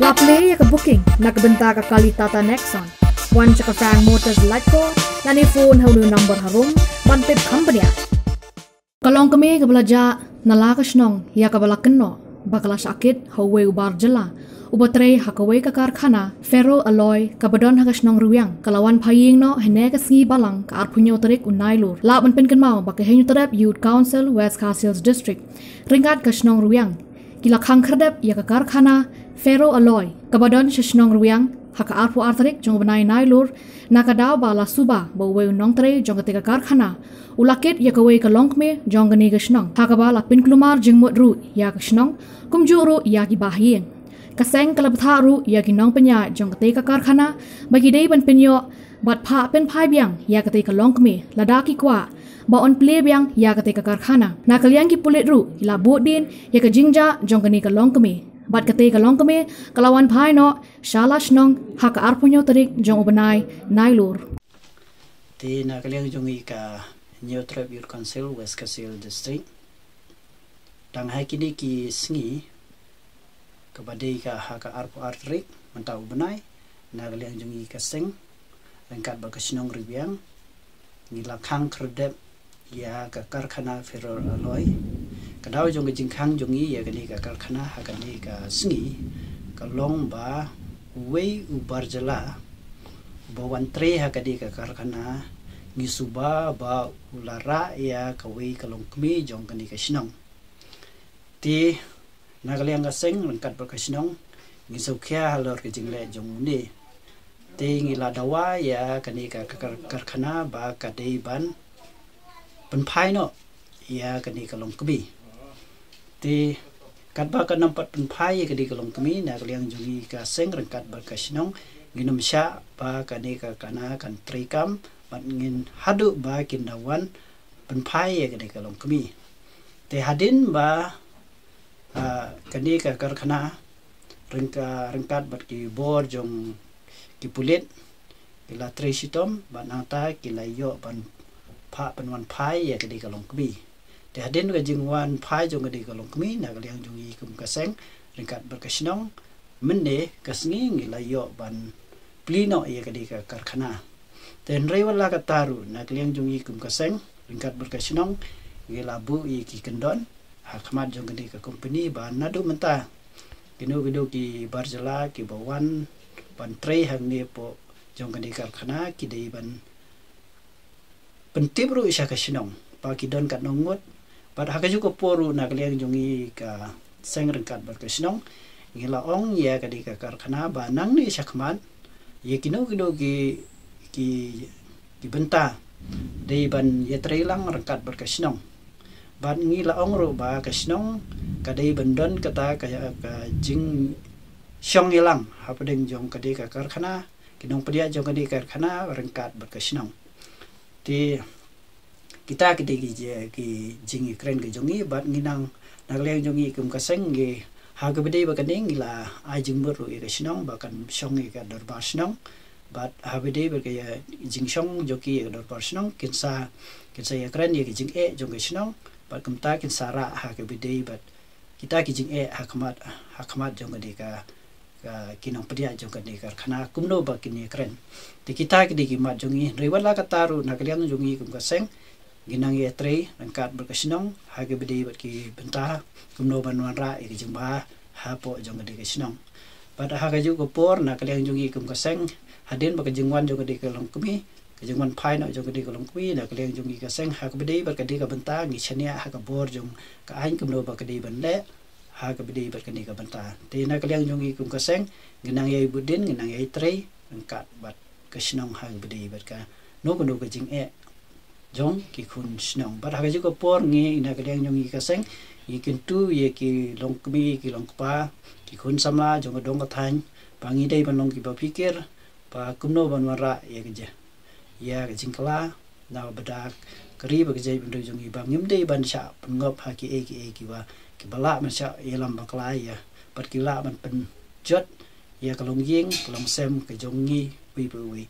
La play ya ke booking. Nak benta ka kali Tata Nexon. Wan caka Frank Motors Lightco dan ni phone hulu number harum ban pip company. Kalong kami ke belajar nala ka snong ya ka bala kenno. Bakala sakit hawe ubar jela. Ubatre hakawe ka karkhana. Ferro alloy ka badon ha snong ruyang kalawan phaying no hene ka singi balang ka arpunyo tarik unailur la ban pen kan mau ba ka henyu tarap youth council west castles district. Ringat ka snong ruyang kila khang khardap ya ka karkhana ferro alloy ka badon snong ruyang haka arpu artarik jong banai nailur nakadaw bala suba bo we nong tre jong ka karkhana ulakit ya ka we ka longme jong gani ga snong haka bala pin klumar jing mot ru ya ka snong kum ju ru ya ki bahien kaseng kalab tha ru ya ki nong penya jong ka karkhana bagi dei ban pinyo bat pha pen phai biang ya ka te ka longme lada ki kwa ba on ple biang ya ka te ka karkhana na kalyang ki pulit ru ila bodin ya ka jingja jong gani ka longme bat kate kalong kami kalawan phai no shala snong hak arpunyo tarik jong ubanai nailur ti na kaliang jong ka new tribute council west kasil district. Dang hai kini ki sngi kabadai ka hak arpu artrik mantau ubanai na kaliang jong ka sing lengkat bakasnong ribiang ngilakang kredep ya ka karkhana ferro alloy kadau jong jing khang jong yi ya gani ka kar khana ha gani ka singi ka long ba wei u barjala ba wan tre ha gani ka kar khana ni suba ba ulara ya ka wei ka long kmi jong gani ka shinong. Ti na ga liang ga seng lang kat ba ka shinong ni so kya halor ke jing le jong ni. Te ngi la dawa ya gani ka kar khana ba ka dei ban ban phai no ya gani ka long kmi ti kat ba ka nampat pen pai ke di kolong kami na kaliang jungi ka seng rengkat ba ka sinong. Ginum sya ba ka ni ka kana kan trikam bat ngin hadu ba kindawan pen pai ke di kolong kami te hadin ba ka ni ka karkhana rengka rengkat bat ki bor jong ki pulit ila tresitom ba nata kila yo ban pa penwan pai ke di kolong kami Dia hadin ga jing wan pai jong di ga long kmi na ga liang jong yi kum ka seng ringkat ber ka ka sngi ngi la yo ban plino ye ga di ka karkhana. Ten rei wala ka taru na ga liang jong yi kum ka seng ringkat ber ka ngi la bu yi ki kendon ha khamat jong di ka company ba na du menta kinu do ki barjala ki bawan ban trei hang ne po jong di karkhana ki dei ban pentibru isha ka shnong pa ki don kat nongot Pat haka juga poru na kalian jungi ka seng rengkat berkesnong. Ngila ong ya kadi ka karkhana ba nang ni syakmat. Ye kino kino ki ki ki benta. Dei ban ye trailang rengkat berkesnong. Bat ngila ong ro ba kesnong kadai bendon kata ka ka jing syong ilang apa deng jong kadi ka karkhana kinong pedia jong kadi karkhana rengkat berkesnong. Ti kita kita ki ki jingi kren ke jongi bat nginang nagleng jongi kum kaseng ge ha ke bede ba kaning la ai jing buru ke shnong ba kan shong ge ka dor ba shnong bat ha bede ba ke jing shong joki ke dor ba shnong kin ya ye ke jing e jong ke shnong bat kum ta kin sa ra ha ke bede bat kita ki jing e ha kamat ha kamat jong ke ka ka kinong pedia jong ke ka khana kumno ba kin ye kren ti kita ki di ki mat jongi rewala ka taru nagleng jongi kum kaseng ginang ye tre rangkat berkesinong hage bedi bat ki benta kumno banwan ra iki jumba ha. Po jong de kesinong pada hage ju ko por na kaliang jungi kum kaseng hadin ba kejingwan jong de kelong kumi. Kejingwan pai na jong de kelong kumi na kaliang jungi kaseng hage bedi kedi ka benta ngi chania ha ka bor jong ka ain kumno ba kedi ban le ha ka bedi kedi ka benta te na kaliang jungi kum kaseng ginang ye budin ginang ye tre rangkat bat kesinong hage bedi bat ka. No kuno kejing e jong ki khun snong bar ha ko por nge ina ka deng jong ki kaseng i kin tu ye ki long kmi ki long pa ki khun samla jong dong ka than bangi dei ban long ki ba pikir. Pa kumno ban wara ye ke je. Ya ke jing kala na ba da kri ba ke je bin jong i ba ngim dei ban sha pan ngop ha ki e ki e ki wa. Ki bala ma sha ye lam ba kala ya. Pat ki la ban pen jot ya ka long long sem ke jong ngi wi wi